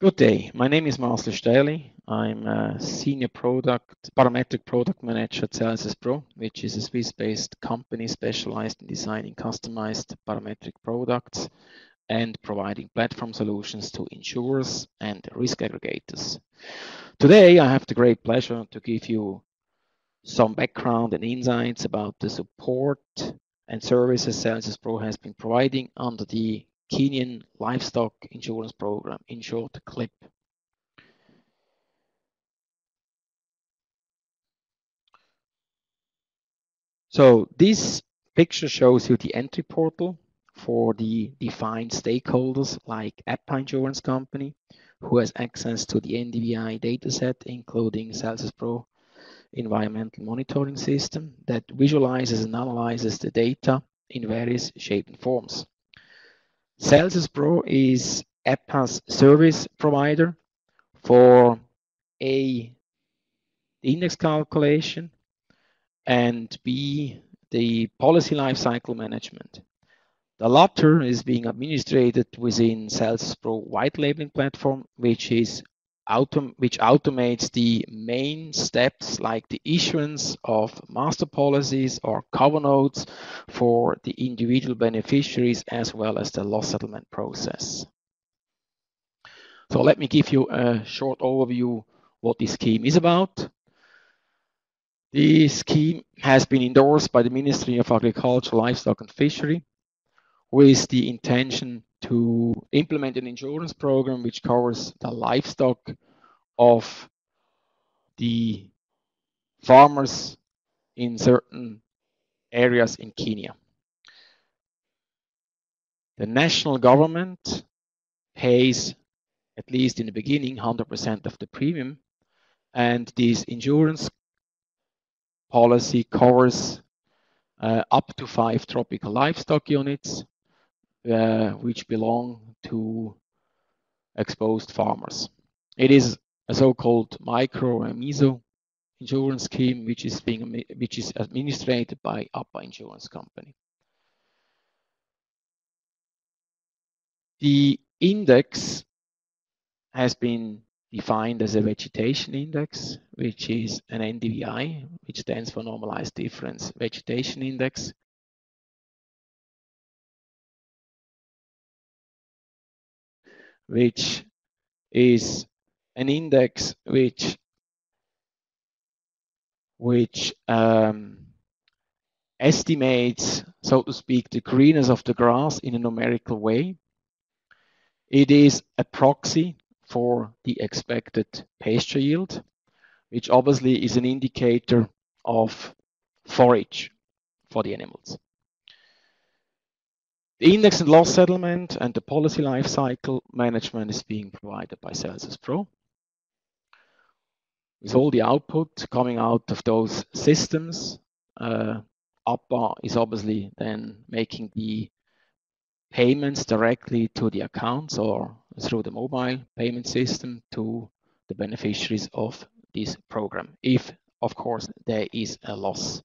Good day. My name is Marcel Stäheli. I'm a senior product parametric product manager at CelsiusPro, which is a Swiss-based company specialized in designing customized parametric products and providing platform solutions to insurers and risk aggregators. Today, I have the great pleasure to give you some background and insights about the support and services CelsiusPro has been providing under the Kenyan Livestock Insurance Program, in short, KLIP. So this picture shows you the entry portal for the defined stakeholders like APA Insurance Company, who has access to the NDVI dataset, including CelsiusPro environmental monitoring system that visualizes and analyzes the data in various shapes and forms. CelsiusPro is APA's service provider for A, the index calculation, and B, the policy lifecycle management. The latter is being administered within CelsiusPro white labeling platform, which is autom which automates the main steps like the issuance of master policies or cover notes for the individual beneficiaries as well as the loss settlement process. So let me give you a short overview what this scheme is about. The scheme has been endorsed by the Ministry of Agriculture, Livestock and Fishery with the intention to implement an insurance program which covers the livestock of the farmers in certain areas in Kenya. The national government pays, at least in the beginning, 100% of the premium, and this insurance policy covers uh, up to five tropical livestock units Uh, which belong to exposed farmers. It is a so-called micro or meso insurance scheme which is being which is administered by APA Insurance Company. The index has been defined as a vegetation index, which is an NDVI, which stands for normalized difference vegetation index, which is an index which which um, estimates, so to speak, the greenness of the grass in a numerical way. It is a proxy for the expected pasture yield, which obviously is an indicator of forage for the animals. The index and loss settlement and the policy lifecycle management is being provided by CelsiusPro. With all the output coming out of those systems, uh, APA is obviously then making the payments directly to the accounts or through the mobile payment system to the beneficiaries of this program, if, of course, there is a loss.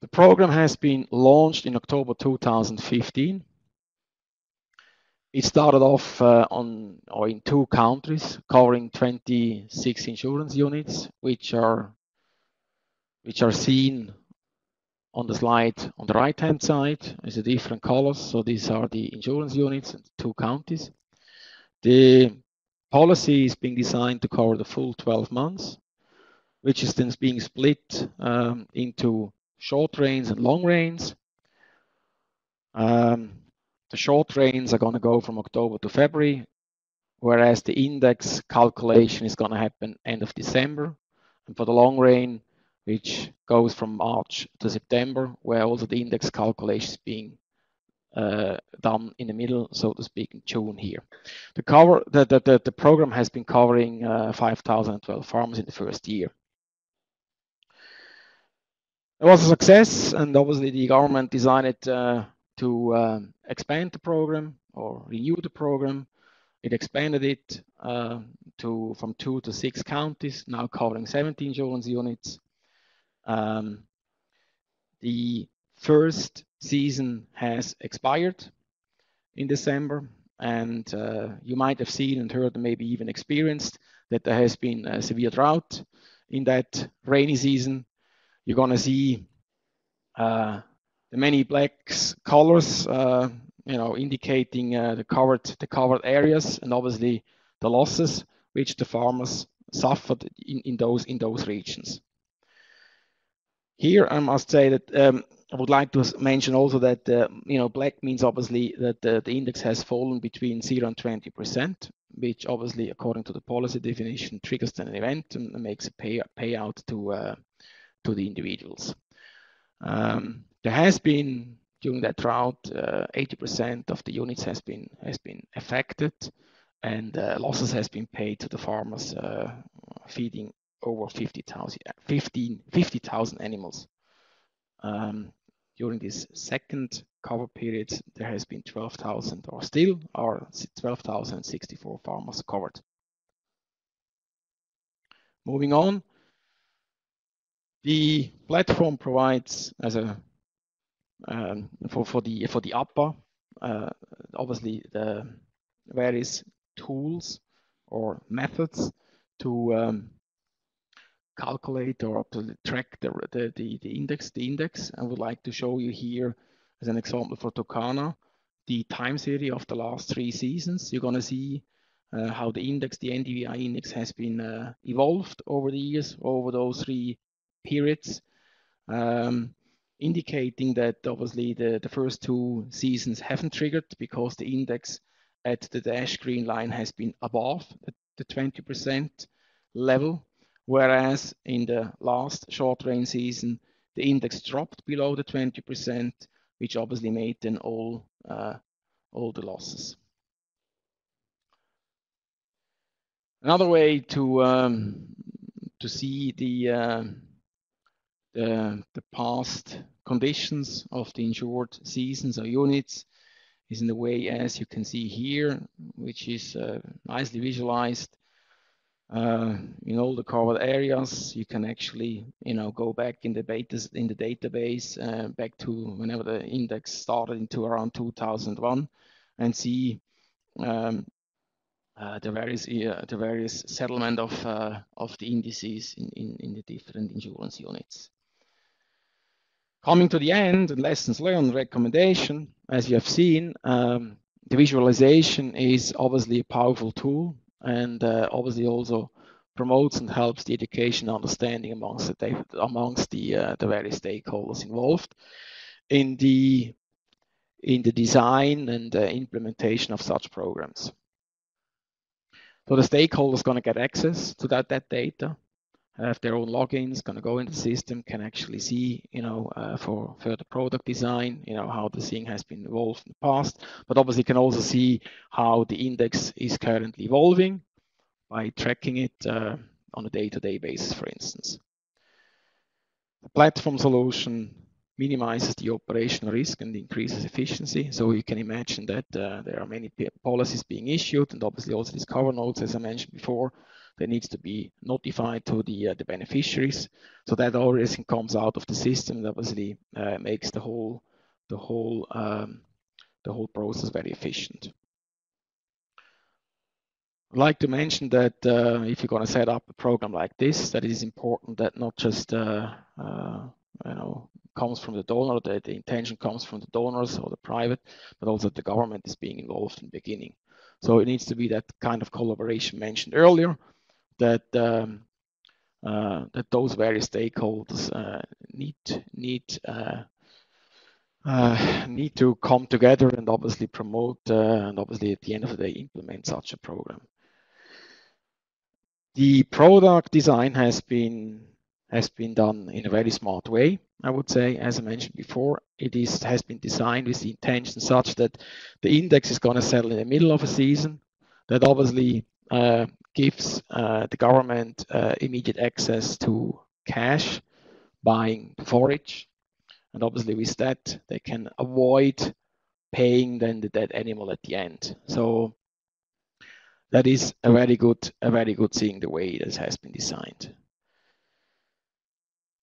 The program has been launched in October 2015. It started off uh, on or in two countries, covering 26 insurance units, which are which are seen on the slide on the right hand side is a different colors. So these are the insurance units in two counties. The policy is being designed to cover the full 12 months, which is then being split um, into short rains and long rains. Um, the short rains are going to go from October to February, whereas the index calculation is going to happen end of December. And for the long rain, which goes from March to September, where also the index calculation is being uh, done in the middle, so to speak, in June here. The cover, the, the, the, the program has been covering uh, 5,012 farms in the first year. It was a success, and obviously the government decided uh, to um, expand the program or renew the program. It expanded it uh, to from two to six counties, now covering 17 insurance units. Um, the first season has expired in December, and uh, you might have seen and heard, maybe even experienced that there has been a severe drought in that rainy season. You're going to see uh, the many black colors, uh, you know, indicating uh, the covered the covered areas, and obviously the losses which the farmers suffered in, in those in those regions. Here, I must say that um, I would like to mention also that uh, you know black means obviously that the, the index has fallen between zero and twenty percent, which obviously, according to the policy definition, triggers an event and makes a pay, payout to uh, to the individuals. Um, there has been during that drought, 80% uh, of the units has been has been affected, and uh, losses has been paid to the farmers uh, feeding over 50,000 50, 50, animals. Um, during this second cover period, there has been 12,000 or still are 12,064 farmers covered. Moving on, the platform provides as a um, for for the for the APA uh, obviously the various tools or methods to um, calculate or to track the, the, the, the, index, the index. I would like to show you here as an example for Turkana, the time series of the last three seasons. You're gonna see uh, how the index, the NDVI index has been uh, evolved over the years, over those three periods, um, indicating that obviously the, the first two seasons haven't triggered because the index at the dash green line has been above the 20% level whereas in the last short rain season, the index dropped below the 20%, which obviously made then all, uh, all the losses. Another way to, um, to see the, uh, the, the past conditions of the insured seasons or units is in the way as you can see here, which is uh, nicely visualized uh, in all the covered areas. You can actually, you know, go back in the beta in the database uh, back to whenever the index started into around 2001, and see um, uh, the various uh, the various settlement of uh, of the indices in, in in the different insurance units. Coming to the end, and lessons learned recommendation, as you have seen, um, the visualization is obviously a powerful tool and uh, obviously also promotes and helps the education understanding amongst the amongst the uh, the various stakeholders involved in the in the design and uh, implementation of such programs. So the stakeholders going to get access to that that data, have their own logins, going to go in the system, can actually see, you know, uh, for further product design, you know, how the thing has been evolved in the past, but obviously can also see how the index is currently evolving by tracking it uh, on a day-to-day -day basis, for instance. The platform solution minimizes the operational risk and increases efficiency. So you can imagine that uh, there are many policies being issued and obviously also these cover notes, as I mentioned before, that needs to be notified to the, uh, the beneficiaries. So that all comes out of the system and obviously uh, makes the whole, the whole, um, the whole process very efficient. I'd like to mention that uh, if you're going to set up a program like this, that it is important that not just uh, uh, you know comes from the donor, that the intention comes from the donors or the private, but also the government is being involved in the beginning. So it needs to be that kind of collaboration mentioned earlier, that um, uh, that those various stakeholders uh, need need uh, uh, need to come together and obviously promote uh, and obviously at the end of the day implement such a program. The product design has been has been done in a very smart way. I would say, as I mentioned before, it is has been designed with the intention such that the index is going to settle in the middle of a season. That obviously gives uh, the government uh, immediate access to cash, buying forage, and obviously with that they can avoid paying then the dead animal at the end. So that is a very good a very good thing the way it has been designed.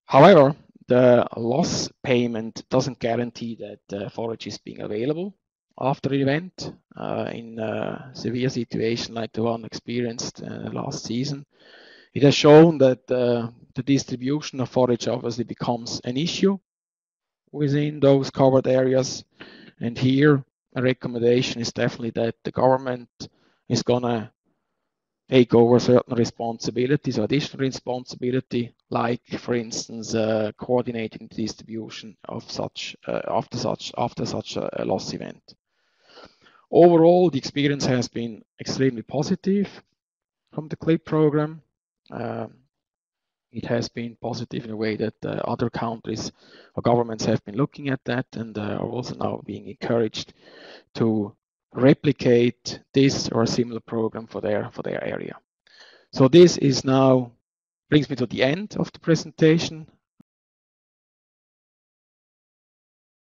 However, the loss payment doesn't guarantee that uh, forage is being available after event uh, in a severe situation like the one experienced uh, last season. It has shown that uh, the distribution of forage obviously becomes an issue within those covered areas. And here, a recommendation is definitely that the government is going to take over certain responsibilities or additional responsibility, like, for instance, uh, coordinating the distribution of such uh, after such after such a, loss event. Overall, the experience has been extremely positive from the KLIP program. Um, it has been positive in a way that uh, other countries or governments have been looking at that and uh, are also now being encouraged to replicate this or a similar program for their for their area. So this is now brings me to the end of the presentation.